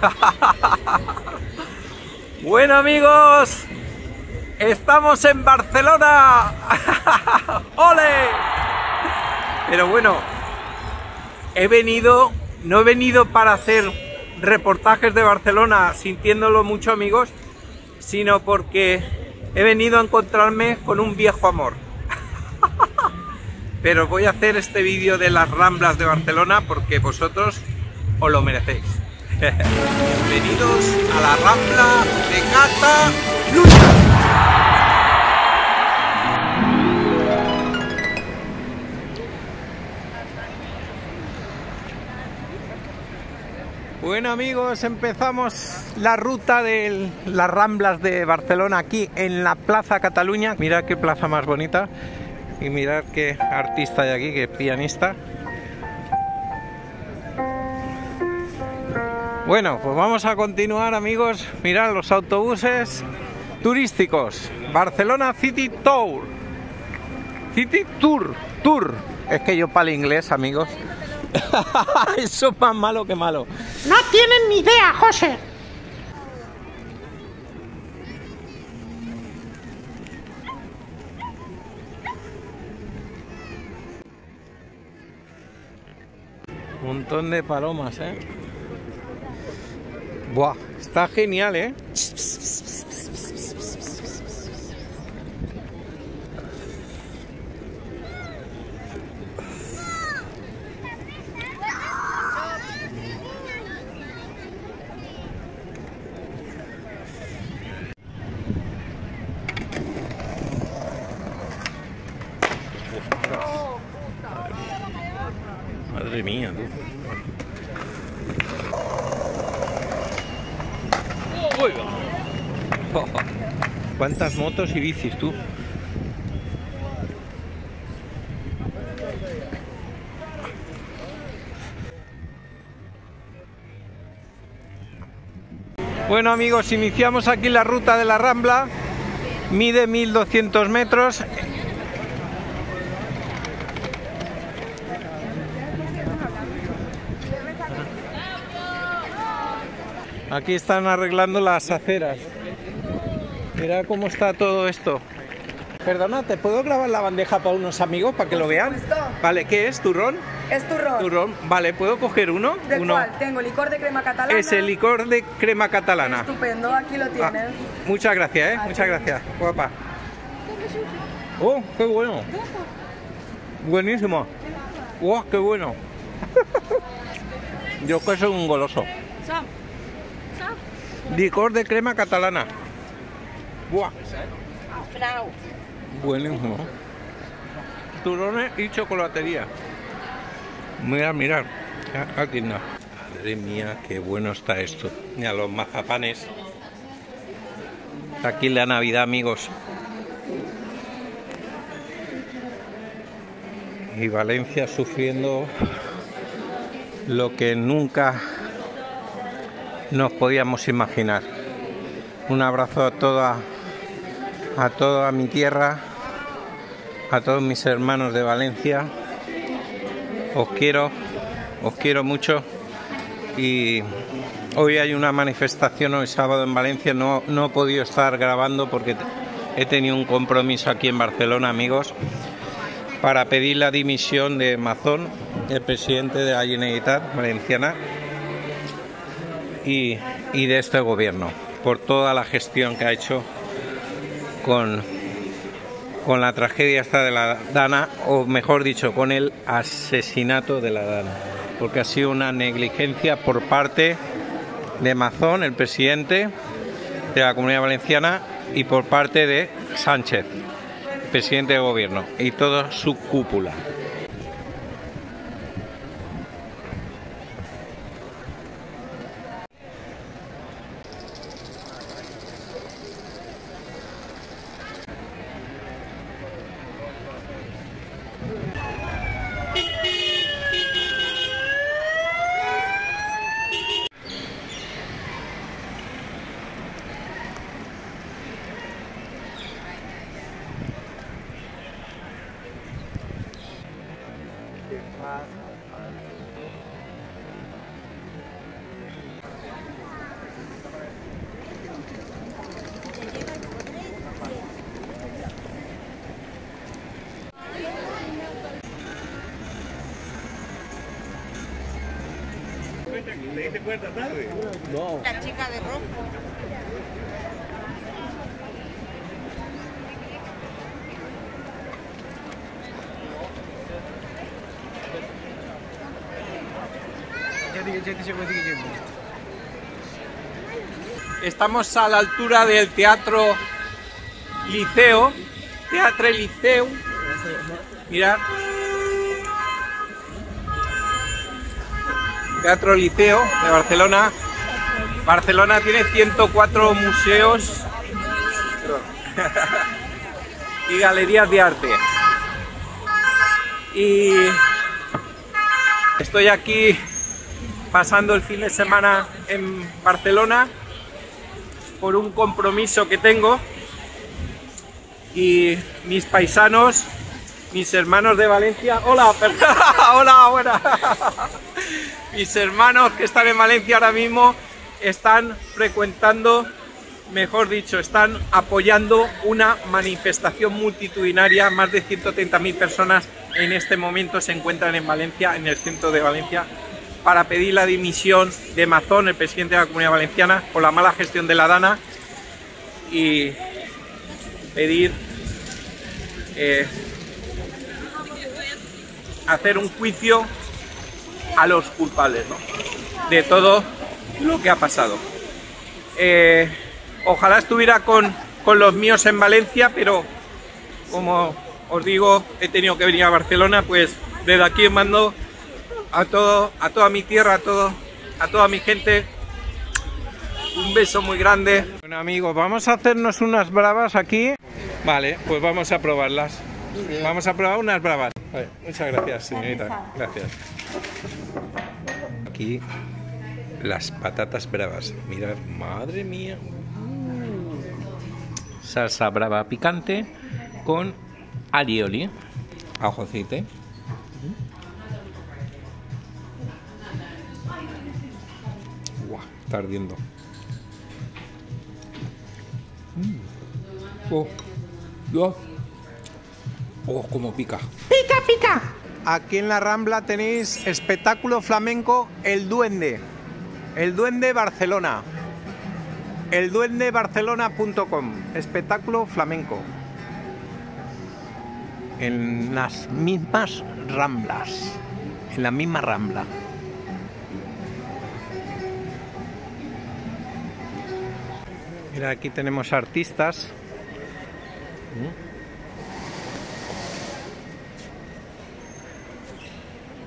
bueno amigos, estamos en Barcelona. ¡Ole! Pero bueno, he venido, no he venido para hacer reportajes de Barcelona sintiéndolo mucho amigos, sino porque he venido a encontrarme con un viejo amor. Pero voy a hacer este vídeo de las Ramblas de Barcelona porque vosotros os lo merecéis. Bienvenidos a la Rambla de Cataluña. Bueno amigos, empezamos la ruta de las Ramblas de Barcelona aquí en la Plaza Cataluña. Mirad qué plaza más bonita y mirad qué artista hay aquí, qué pianista. Bueno, pues vamos a continuar amigos. Mirad los autobuses turísticos. Barcelona City Tour. City Tour. Tour. Es que yo para el inglés, amigos. Eso es más malo que malo. No tienen ni idea, José. Un montón de palomas, ¿eh? Buah, está genial, ¿eh? Madre mía, tú. Uy, va. ¿Cuántas motos y bicis tú? Bueno amigos, iniciamos aquí la ruta de la Rambla. Mide 1200 metros. Aquí están arreglando las aceras. Mira cómo está todo esto. Perdona, ¿te puedo grabar la bandeja para unos amigos para que lo vean? Vale, ¿qué es? ¿Turrón? Es turrón. Turrón. Vale, ¿puedo coger uno? ¿De uno. cuál? Tengo licor de crema catalana. Es el licor de crema catalana. Estupendo, aquí lo Ah, tienes. muchas gracias, ¿eh? Muchas gracias, guapa. Oh, qué bueno. Buenísimo. ¡Wow, qué bueno! Yo que soy un goloso. Licor de crema catalana. ¡Buah! Buenísimo. Turones y chocolatería. Mira, mirad. Aquí está. Madre mía, qué bueno está esto. Mira los mazapanes. Aquí la Navidad, amigos. Y Valencia sufriendo lo que nunca nos podíamos imaginar. Un abrazo a toda a toda mi tierra, a todos mis hermanos de Valencia. Os quiero, os quiero mucho y hoy hay una manifestación hoy sábado en Valencia. No, no he podido estar grabando porque he tenido un compromiso aquí en Barcelona, amigos, para pedir la dimisión de Mazón, el presidente de la Generalitat Valenciana, y, de este gobierno, por toda la gestión que ha hecho con, con la tragedia esta de la Dana, o mejor dicho, con el asesinato de la Dana, porque ha sido una negligencia por parte de Mazón, el presidente de la Comunidad Valenciana, y por parte de Sánchez, presidente de gobierno, y toda su cúpula. La chica de rojo. Estamos a la altura del Teatro Liceo, Teatro Liceu. Mirad. Teatro Liceo de Barcelona. Barcelona tiene 104 museos. Y galerías de arte. Y estoy aquí pasando el fin de semana en Barcelona por un compromiso que tengo. Y mis paisanos, mis hermanos de Valencia, hola, hola, buena, mis hermanos que están en Valencia ahora mismo están frecuentando, mejor dicho, están apoyando una manifestación multitudinaria, más de 130.000 personas en este momento se encuentran en Valencia, en el centro de Valencia, para pedir la dimisión de Mazón, el presidente de la Comunidad Valenciana, por la mala gestión de la Dana y pedir eh, hacer un juicio a los culpables ¿no? de todo lo que ha pasado. Eh, ojalá estuviera con, con los míos en Valencia, pero como os digo, he tenido que venir a Barcelona, pues desde aquí mando a todo, a toda mi tierra, a todo, a toda mi gente. Un beso muy grande. Bueno amigos, vamos a hacernos unas bravas aquí. Vale, pues vamos a probarlas. Vamos a probar unas bravas. Vale, muchas gracias, señorita. Gracias. Aquí las patatas bravas. Mirad, madre mía. Salsa brava picante con alioli, ajo aceite. Está ardiendo. Mm. Oh. Oh, como pica. Pica, pica. Aquí en la Rambla tenéis espectáculo flamenco El Duende. El Duende Barcelona. Elduendebarcelona.com. Espectáculo flamenco. En las mismas Ramblas. En la misma Rambla. Mira, aquí tenemos artistas.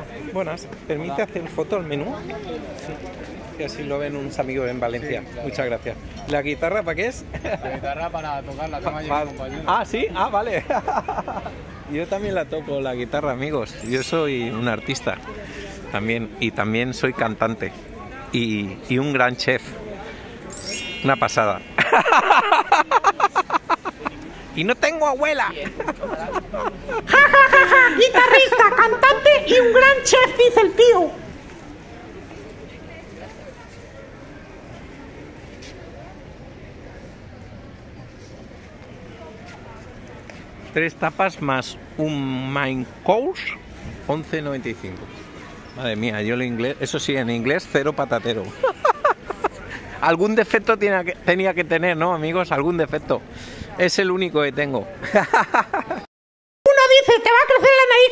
Hola, buenas. ¿Permite hacer foto al menú? Sí. Que así lo ven unos amigos en Valencia. Muchas gracias. ¿La guitarra para qué es? La guitarra para tocar la cama Pa- mi compañero. Ah, sí, ah, vale. Yo también la toco la guitarra, amigos. Yo soy un artista también y también soy cantante y, y un gran chef. Una pasada. y no tengo abuela. Guitarrista, cantante y un gran chef, dice el tío. Tres tapas más un main course, 11.95. Madre mía, yo lo inglés, eso sí, en inglés cero patatero. Algún defecto tenía que, tenía que tener, ¿no, amigos? Algún defecto. Es el único que tengo. Uno dice, te va a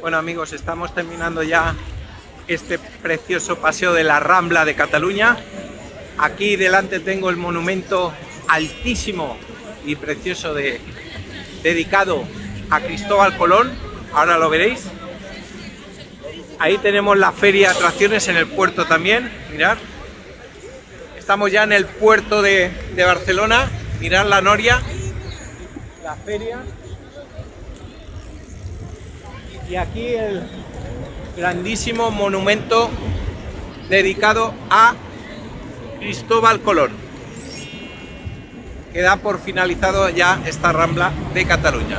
Bueno amigos, estamos terminando ya este precioso paseo de la Rambla de Cataluña. Aquí delante tengo el monumento altísimo y precioso de, dedicado a Cristóbal Colón, ahora lo veréis. Ahí tenemos la feria de atracciones en el puerto también, mirad. Estamos ya en el puerto de, de Barcelona, mirad la noria, la feria. Y aquí el grandísimo monumento dedicado a Cristóbal Colón. Queda por finalizado ya esta rambla de Cataluña.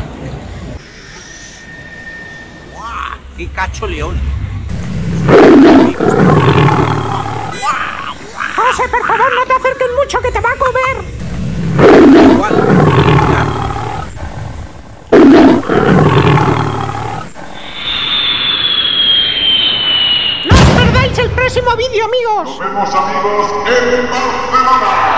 ¡Guau! ¡Qué cacho león! José, por favor, no te acerques mucho que te va a comer. Igual. vídeo, amigos. Nos vemos, amigos, en Barcelona.